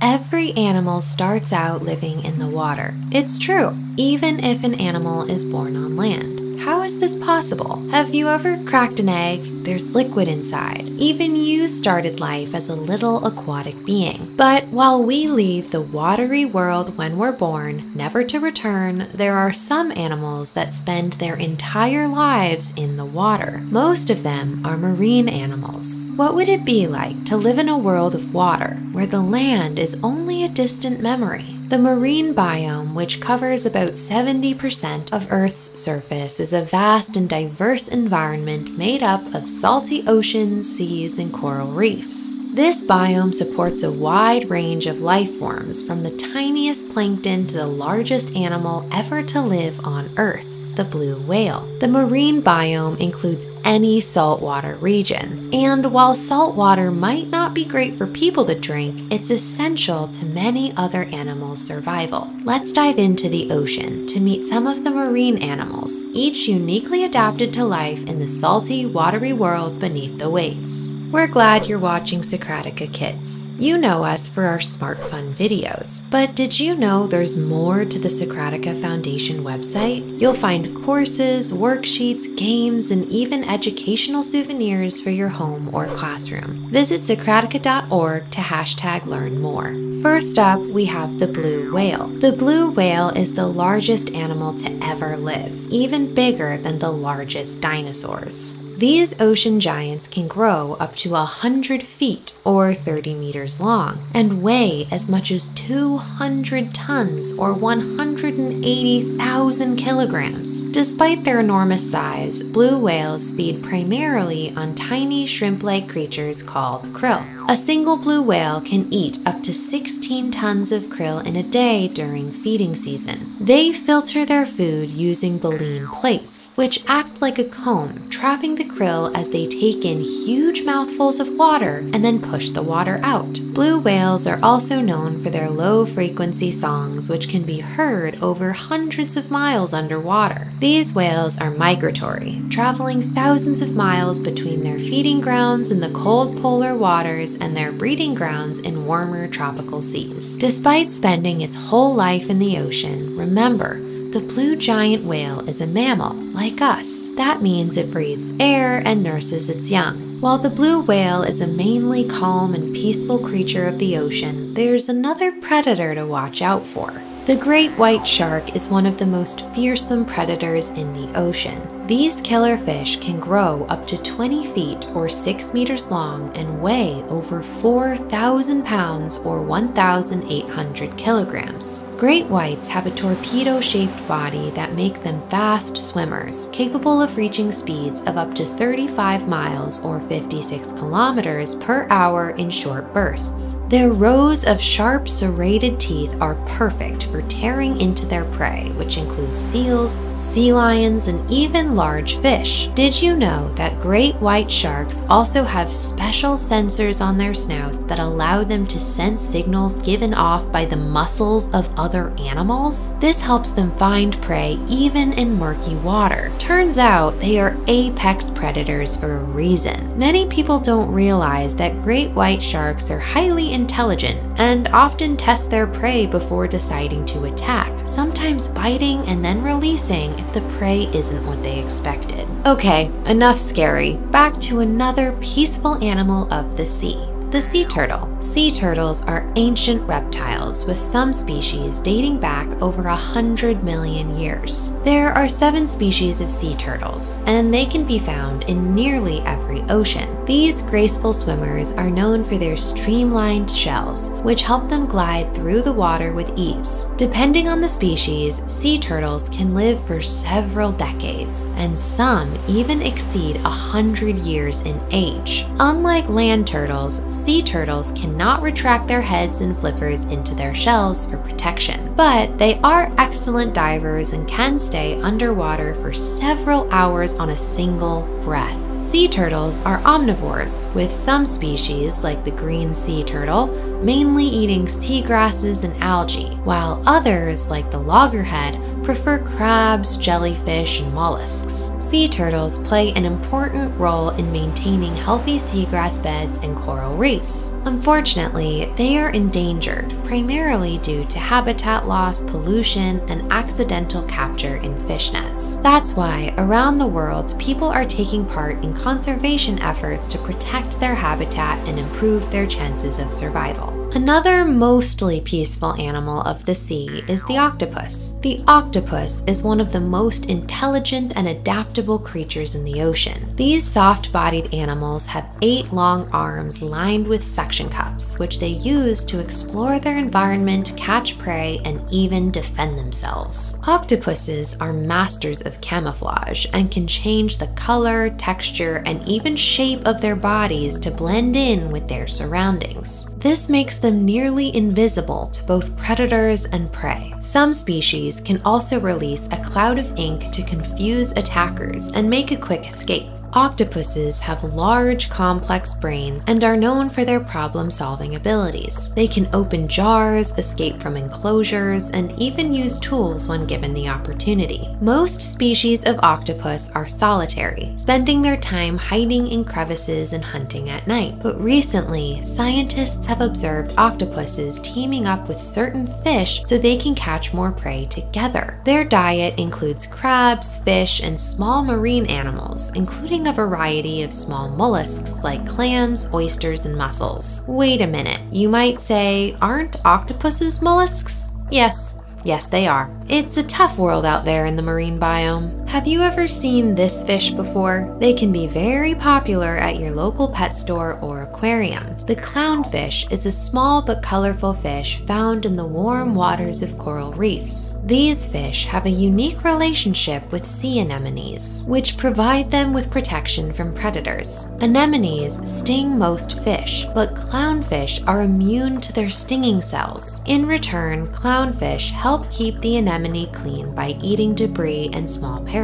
Every animal starts out living in the water. It's true, even if an animal is born on land. How is this possible? Have you ever cracked an egg? There's liquid inside. Even you started life as a little aquatic being. But while we leave the watery world when we're born, never to return, there are some animals that spend their entire lives in the water. Most of them are marine animals. What would it be like to live in a world of water where the land is only a distant memory? The marine biome, which covers about 70% of Earth's surface, is a vast and diverse environment made up of salty oceans, seas, and coral reefs. This biome supports a wide range of life forms, from the tiniest plankton to the largest animal ever to live on Earth the blue whale. The marine biome includes any saltwater region, and while saltwater might not be great for people to drink, it's essential to many other animals' survival. Let's dive into the ocean to meet some of the marine animals, each uniquely adapted to life in the salty, watery world beneath the waves. We're glad you're watching Socratica Kids. You know us for our smart fun videos, but did you know there's more to the Socratica Foundation website? You'll find courses, worksheets, games, and even educational souvenirs for your home or classroom. Visit Socratica.org to hashtag learn more. First up, we have the blue whale. The blue whale is the largest animal to ever live, even bigger than the largest dinosaurs. These ocean giants can grow up to 100 feet or 30 meters long and weigh as much as 200 tons or 180,000 kilograms. Despite their enormous size, blue whales feed primarily on tiny shrimp like creatures called krill. A single blue whale can eat up to 16 tons of krill in a day during feeding season. They filter their food using baleen plates, which act like a comb, trapping the krill as they take in huge mouthfuls of water and then push the water out. Blue whales are also known for their low frequency songs, which can be heard over hundreds of miles underwater. These whales are migratory, traveling thousands of miles between their feeding grounds in the cold polar waters and their breeding grounds in warmer tropical seas. Despite spending its whole life in the ocean, remember, the blue giant whale is a mammal, like us. That means it breathes air and nurses its young. While the blue whale is a mainly calm and peaceful creature of the ocean, there's another predator to watch out for. The great white shark is one of the most fearsome predators in the ocean. These killer fish can grow up to 20 feet or 6 meters long and weigh over 4,000 pounds or 1,800 kilograms. Great whites have a torpedo shaped body that make them fast swimmers, capable of reaching speeds of up to 35 miles or 56 kilometers per hour in short bursts. Their rows of sharp serrated teeth are perfect for tearing into their prey, which includes seals, sea lions, and even large fish. Did you know that great white sharks also have special sensors on their snouts that allow them to sense signals given off by the muscles of other animals? This helps them find prey even in murky water. Turns out they are apex predators for a reason. Many people don't realize that great white sharks are highly intelligent and often test their prey before deciding to attack, sometimes biting and then releasing if the prey isn't what they expected. Okay, enough scary. Back to another peaceful animal of the sea the sea turtle. Sea turtles are ancient reptiles, with some species dating back over a hundred million years. There are seven species of sea turtles, and they can be found in nearly every ocean. These graceful swimmers are known for their streamlined shells, which help them glide through the water with ease. Depending on the species, sea turtles can live for several decades, and some even exceed a hundred years in age. Unlike land turtles, sea turtles cannot retract their heads and flippers into their shells for protection, but they are excellent divers and can stay underwater for several hours on a single breath. Sea turtles are omnivores, with some species, like the green sea turtle, mainly eating seagrasses and algae, while others, like the loggerhead, prefer crabs, jellyfish, and mollusks. Sea turtles play an important role in maintaining healthy seagrass beds and coral reefs. Unfortunately, they are endangered, primarily due to habitat loss, pollution, and accidental capture in fish nets. That's why, around the world, people are taking part in conservation efforts to protect their habitat and improve their chances of survival. Another mostly peaceful animal of the sea is the octopus. The octopus is one of the most intelligent and adaptable creatures in the ocean. These soft bodied animals have eight long arms lined with suction cups, which they use to explore their environment, catch prey, and even defend themselves. Octopuses are masters of camouflage and can change the color, texture, and even shape of their bodies to blend in with their surroundings. This makes them nearly invisible to both predators and prey. Some species can also release a cloud of ink to confuse attackers and make a quick escape. Octopuses have large, complex brains and are known for their problem solving abilities. They can open jars, escape from enclosures, and even use tools when given the opportunity. Most species of octopus are solitary, spending their time hiding in crevices and hunting at night. But recently, scientists have observed octopuses teaming up with certain fish so they can catch more prey together. Their diet includes crabs, fish, and small marine animals, including a variety of small mollusks like clams, oysters, and mussels. Wait a minute, you might say, aren't octopuses mollusks? Yes, Yes, they are. It's a tough world out there in the marine biome. Have you ever seen this fish before? They can be very popular at your local pet store or aquarium. The clownfish is a small but colorful fish found in the warm waters of coral reefs. These fish have a unique relationship with sea anemones, which provide them with protection from predators. Anemones sting most fish, but clownfish are immune to their stinging cells. In return, clownfish help keep the anemone clean by eating debris and small parasites.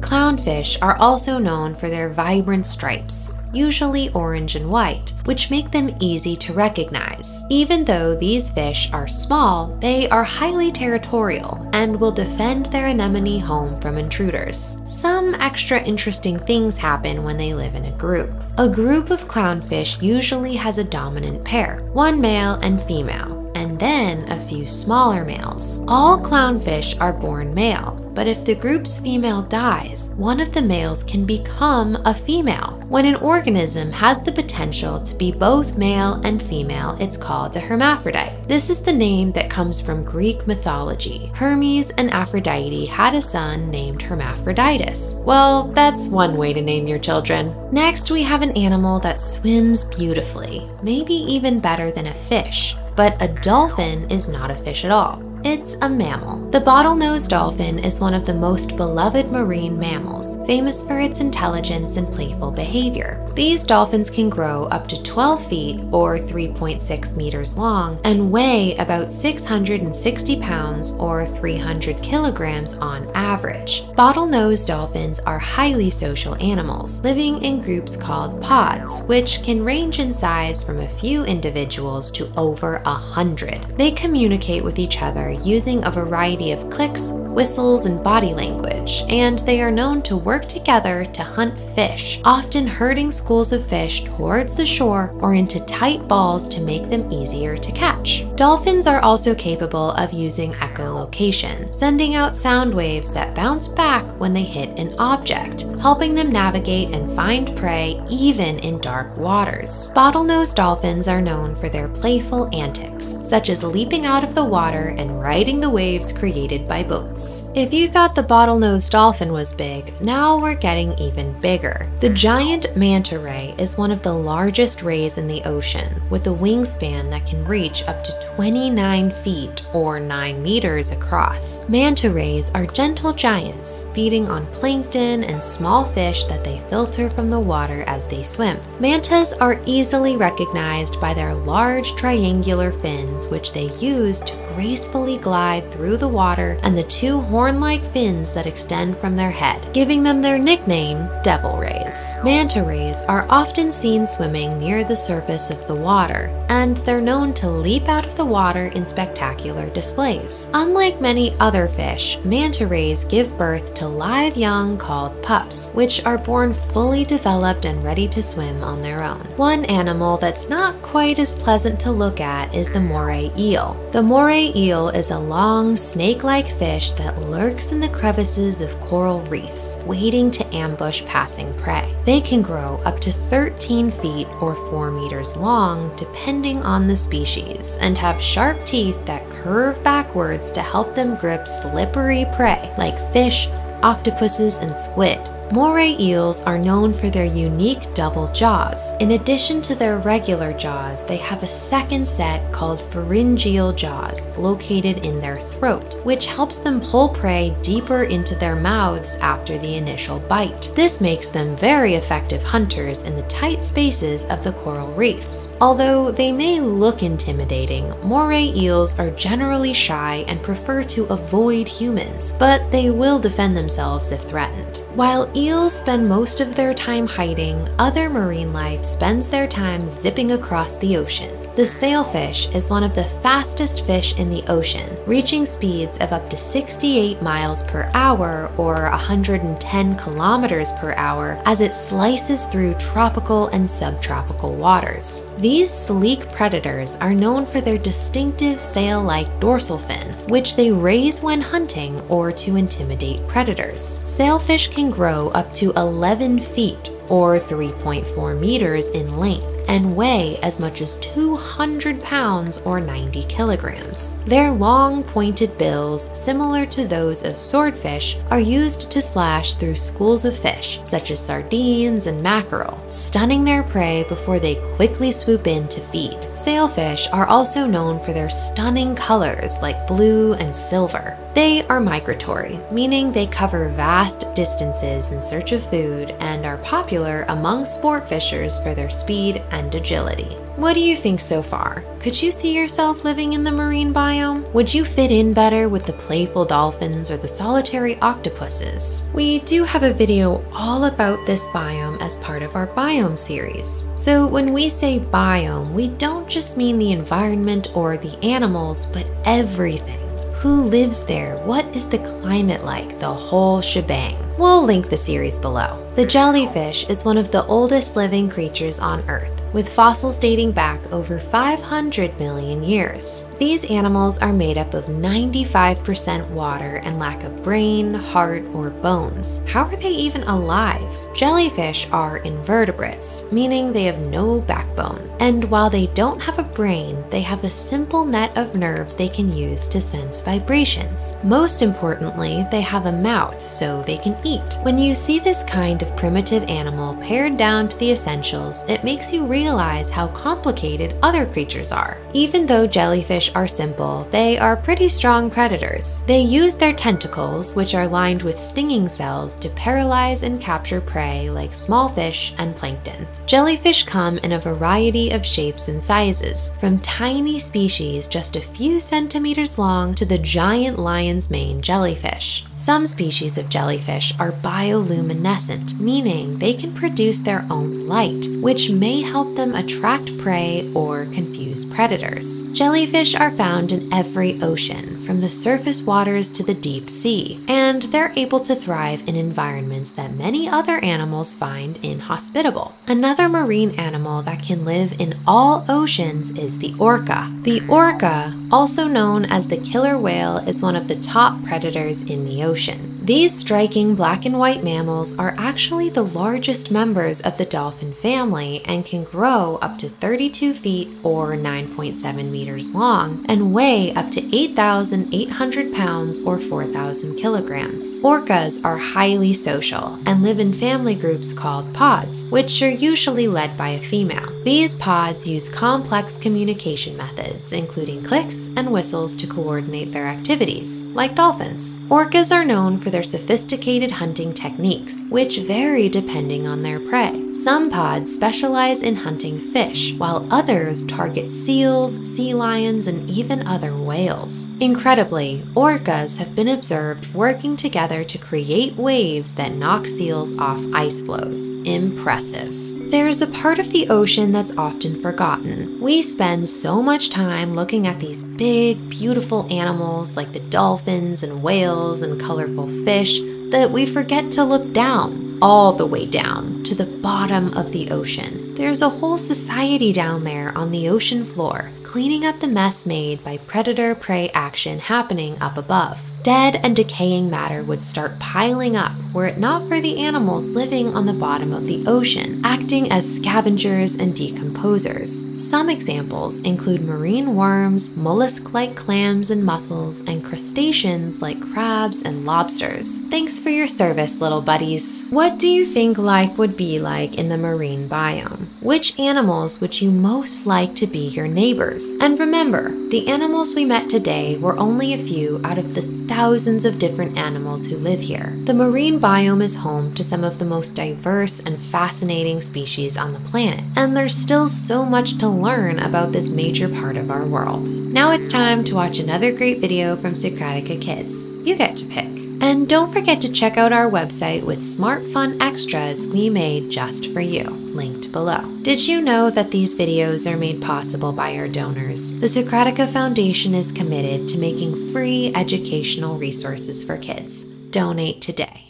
Clownfish are also known for their vibrant stripes, usually orange and white, which make them easy to recognize. Even though these fish are small, they are highly territorial and will defend their anemone home from intruders. Some extra interesting things happen when they live in a group. A group of clownfish usually has a dominant pair, one male and female and then a few smaller males. All clownfish are born male, but if the group's female dies, one of the males can become a female. When an organism has the potential to be both male and female, it's called a hermaphrodite. This is the name that comes from Greek mythology. Hermes and Aphrodite had a son named Hermaphroditus. Well, that's one way to name your children. Next, we have an animal that swims beautifully, maybe even better than a fish but a dolphin is not a fish at all. It's a mammal. The bottlenose dolphin is one of the most beloved marine mammals, famous for its intelligence and playful behavior. These dolphins can grow up to 12 feet or 3.6 meters long and weigh about 660 pounds or 300 kilograms on average. Bottlenose dolphins are highly social animals, living in groups called pods, which can range in size from a few individuals to over a hundred. They communicate with each other using a variety of clicks, whistles, and body language, and they are known to work together to hunt fish, often herding schools of fish towards the shore or into tight balls to make them easier to catch. Dolphins are also capable of using echolocation, sending out sound waves that bounce back when they hit an object, helping them navigate and find prey even in dark waters. Bottlenose dolphins are known for their playful antics, such as leaping out of the water and riding the waves created by boats. If you thought the bottlenose dolphin was big, now we're getting even bigger. The giant manta ray is one of the largest rays in the ocean, with a wingspan that can reach up to 29 feet or 9 meters across. Manta rays are gentle giants, feeding on plankton and small fish that they filter from the water as they swim. Mantas are easily recognized by their large triangular fins, which they use to gracefully glide through the water and the two horn like fins that extend from their head, giving them their nickname, devil rays. Manta rays are often seen swimming near the surface of the water, and they're known to leap out of the water in spectacular displays. Unlike many other fish, manta rays give birth to live young called pups, which are born fully developed and ready to swim on their own. One animal that's not quite as pleasant to look at is the moray eel. The moray eel is a long, snake-like fish that lurks in the crevices of coral reefs, waiting to ambush passing prey. They can grow up to 13 feet or 4 meters long, depending on the species, and have sharp teeth that curve backwards to help them grip slippery prey like fish, octopuses, and squid. Moray eels are known for their unique double jaws. In addition to their regular jaws, they have a second set called pharyngeal jaws located in their throat, which helps them pull prey deeper into their mouths after the initial bite. This makes them very effective hunters in the tight spaces of the coral reefs. Although they may look intimidating, moray eels are generally shy and prefer to avoid humans, but they will defend themselves if threatened. While eels spend most of their time hiding, other marine life spends their time zipping across the ocean. The sailfish is one of the fastest fish in the ocean, reaching speeds of up to 68 miles per hour or 110 kilometers per hour as it slices through tropical and subtropical waters. These sleek predators are known for their distinctive sail-like dorsal fin, which they raise when hunting or to intimidate predators. Sailfish can grow up to 11 feet or 3.4 meters in length and weigh as much as 200 pounds or 90 kilograms. Their long, pointed bills, similar to those of swordfish, are used to slash through schools of fish, such as sardines and mackerel, stunning their prey before they quickly swoop in to feed. Sailfish are also known for their stunning colors like blue and silver. They are migratory, meaning they cover vast distances in search of food and are popular among sport fishers for their speed and agility. What do you think so far? Could you see yourself living in the marine biome? Would you fit in better with the playful dolphins or the solitary octopuses? We do have a video all about this biome as part of our biome series. So when we say biome, we don't just mean the environment or the animals, but everything. Who lives there? What is the climate like? The whole shebang. We'll link the series below. The jellyfish is one of the oldest living creatures on Earth, with fossils dating back over 500 million years. These animals are made up of 95% water and lack a brain, heart, or bones. How are they even alive? Jellyfish are invertebrates, meaning they have no backbone. And while they don't have a brain, they have a simple net of nerves they can use to sense vibrations. Most importantly, they have a mouth so they can eat. When you see this kind of primitive animal pared down to the essentials, it makes you realize how complicated other creatures are. Even though jellyfish are simple, they are pretty strong predators. They use their tentacles, which are lined with stinging cells, to paralyze and capture prey like small fish and plankton. Jellyfish come in a variety of shapes and sizes, from tiny species just a few centimeters long to the giant lion's mane jellyfish. Some species of jellyfish are bioluminescent, meaning they can produce their own light, which may help them attract prey or confuse predators. Jellyfish are found in every ocean, from the surface waters to the deep sea, and they're able to thrive in environments that many other animals find inhospitable. Another marine animal that can live in all oceans is the orca. The orca, also known as the killer whale, is one of the top predators in the ocean. These striking black and white mammals are actually the largest members of the dolphin family and can grow up to 32 feet or 9.7 meters long and weigh up to 8,800 pounds or 4,000 kilograms. Orcas are highly social and live in family groups called pods, which are usually led by a female. These pods use complex communication methods, including clicks and whistles, to coordinate their activities, like dolphins. Orcas are known for their sophisticated hunting techniques, which vary depending on their prey. Some pods specialize in hunting fish, while others target seals, sea lions, and even other whales. Incredibly, orcas have been observed working together to create waves that knock seals off ice floes. Impressive. There's a part of the ocean that's often forgotten. We spend so much time looking at these big, beautiful animals like the dolphins and whales and colorful fish that we forget to look down, all the way down to the bottom of the ocean. There's a whole society down there on the ocean floor, cleaning up the mess made by predator prey action happening up above dead and decaying matter would start piling up were it not for the animals living on the bottom of the ocean, acting as scavengers and decomposers. Some examples include marine worms, mollusk like clams and mussels, and crustaceans like crabs and lobsters. Thanks for your service, little buddies. What do you think life would be like in the marine biome? Which animals would you most like to be your neighbors? And remember, the animals we met today were only a few out of the thousands of different animals who live here. The marine biome is home to some of the most diverse and fascinating species on the planet, and there's still so much to learn about this major part of our world. Now it's time to watch another great video from Socratica Kids. You get to pick. And don't forget to check out our website with smart fun extras we made just for you, linked below. Did you know that these videos are made possible by our donors? The Socratica Foundation is committed to making free educational resources for kids. Donate today.